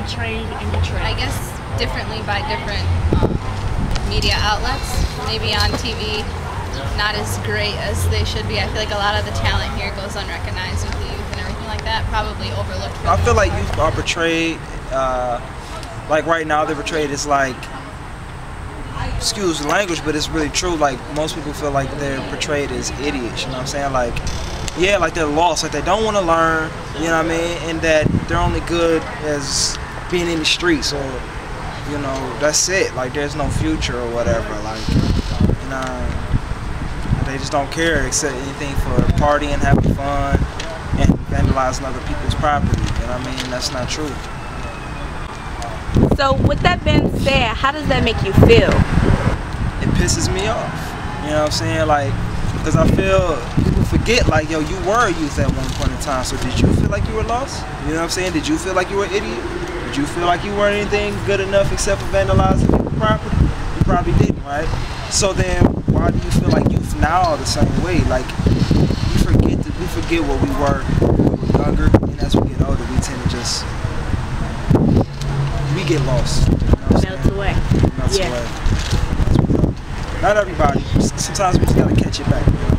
portrayed in Detroit? I guess differently by different um, media outlets. Maybe on TV, not as great as they should be. I feel like a lot of the talent here goes unrecognized with the youth and everything like that. Probably overlooked. I feel like youth are portrayed, uh, like right now they're portrayed as like, excuse the language, but it's really true. Like most people feel like they're portrayed as idiots. You know what I'm saying? Like, yeah, like they're lost, like they don't want to learn. You know what I mean? And that they're only good as being in the streets or, you know, that's it. Like there's no future or whatever. Like, you know, they just don't care except anything for partying, having fun, and vandalizing other people's property. You know what I mean? That's not true. So with that being said, how does that make you feel? It pisses me off. You know what I'm saying? Like, because I feel people forget, like, yo, you were a youth at one point in time. So did you feel like you were lost? You know what I'm saying? Did you feel like you were an idiot? Did you feel like you weren't anything good enough except for vandalizing people's property? You probably didn't, right? So then, why do you feel like youth now are the same way? Like, we forget that we forget what we were when we were younger, and as we get older, we tend to just we get lost. You know Melt away. Melts Yeah. away. Not everybody. Sometimes we just gotta catch it back.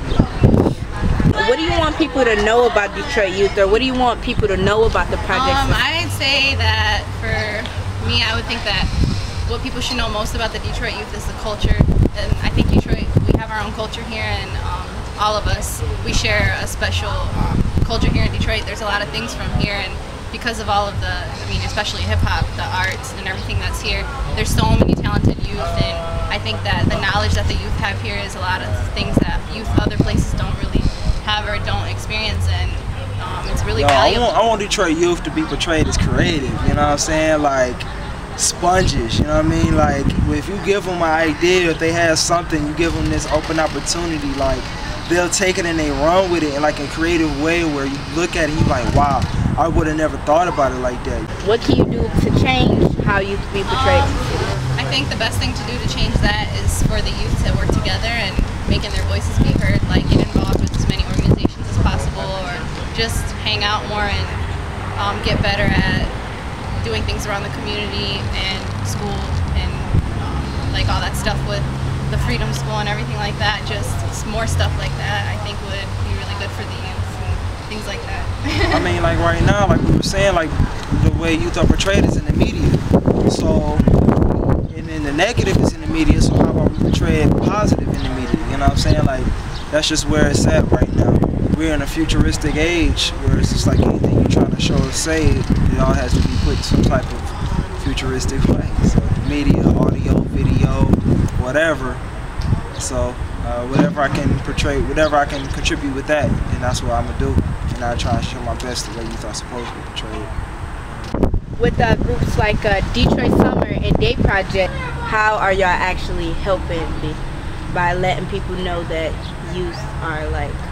What do you want people to know about Detroit youth, or what do you want people to know about the project? Um, I'd say that for me, I would think that what people should know most about the Detroit youth is the culture. And I think Detroit, we have our own culture here, and um, all of us, we share a special um, culture here in Detroit. There's a lot of things from here, and because of all of the, I mean, especially hip hop, the arts, and everything that's here, there's so many talented youth, and I think that the knowledge that the youth have here is a lot of things that youth other places don't really have or don't experience, and it's really Yo, I want I want Detroit youth to be portrayed as creative. You know what I'm saying? Like sponges. You know what I mean? Like if you give them an idea, if they have something, you give them this open opportunity. Like they'll take it and they run with it in like a creative way where you look at it, and you're like, wow, I would have never thought about it like that. what can you do to change how youth be portrayed? Um, I think the best thing to do to change that is for the youth to work together and making their voices be heard, like get involved with as many organizations as possible or just hang out more and um, get better at doing things around the community and school and um, like all that stuff with the Freedom School and everything like that. Just more stuff like that I think would be really good for the youth and things like that. I mean, like right now, like we were saying, like the way youth are portrayed is in the media. So, and then the negative is in the media. So how about we portray it positive in the media? You know what I'm saying? Like that's just where it's at right now. We're in a futuristic age where it's just like anything you're trying to show or say, it all has to be put in some type of futuristic way. So media, audio, video, whatever. So uh, whatever I can portray, whatever I can contribute with that, then that's what I'm gonna do. And I try to show my best the way youth are supposed to be portrayed. With uh, groups like uh, Detroit Summer and Day Project, how are y'all actually helping me by letting people know that youth are like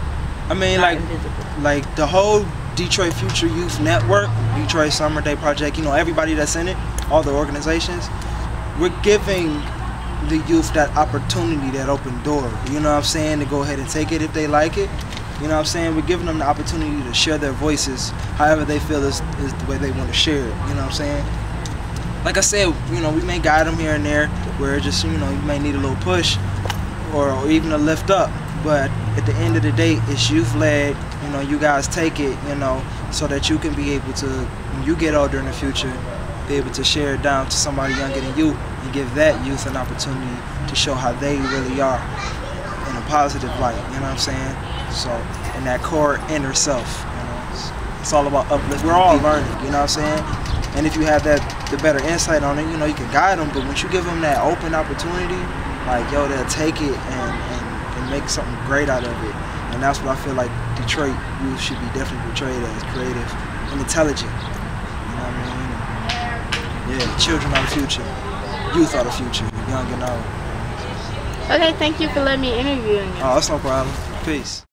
I mean, like, invisible? like the whole Detroit Future Youth Network, Detroit Summer Day Project. You know, everybody that's in it, all the organizations, we're giving the youth that opportunity, that open door. You know what I'm saying? To go ahead and take it if they like it. You know what I'm saying? We're giving them the opportunity to share their voices however they feel is, is the way they want to share it. You know what I'm saying? Like I said, you know, we may guide them here and there where it just, you know, you may need a little push or, or even a lift up. But at the end of the day, it's youth led. You know, you guys take it, you know, so that you can be able to, when you get older in the future, be able to share it down to somebody younger than you and give that youth an opportunity to show how they really are in a positive light. You know what I'm saying? So, in that core inner self, you know, it's, it's all about uplift. We're all learning. You know what I'm saying? And if you have that the better insight on it, you know, you can guide them. But once you give them that open opportunity, like yo, they'll take it and, make something great out of it. And that's what I feel like Detroit youth should be definitely portrayed as creative and intelligent. You know what I mean? Yeah, children are the future. Youth are the future, young and old. Okay, thank you for letting me interview you. Oh, that's no problem. Peace.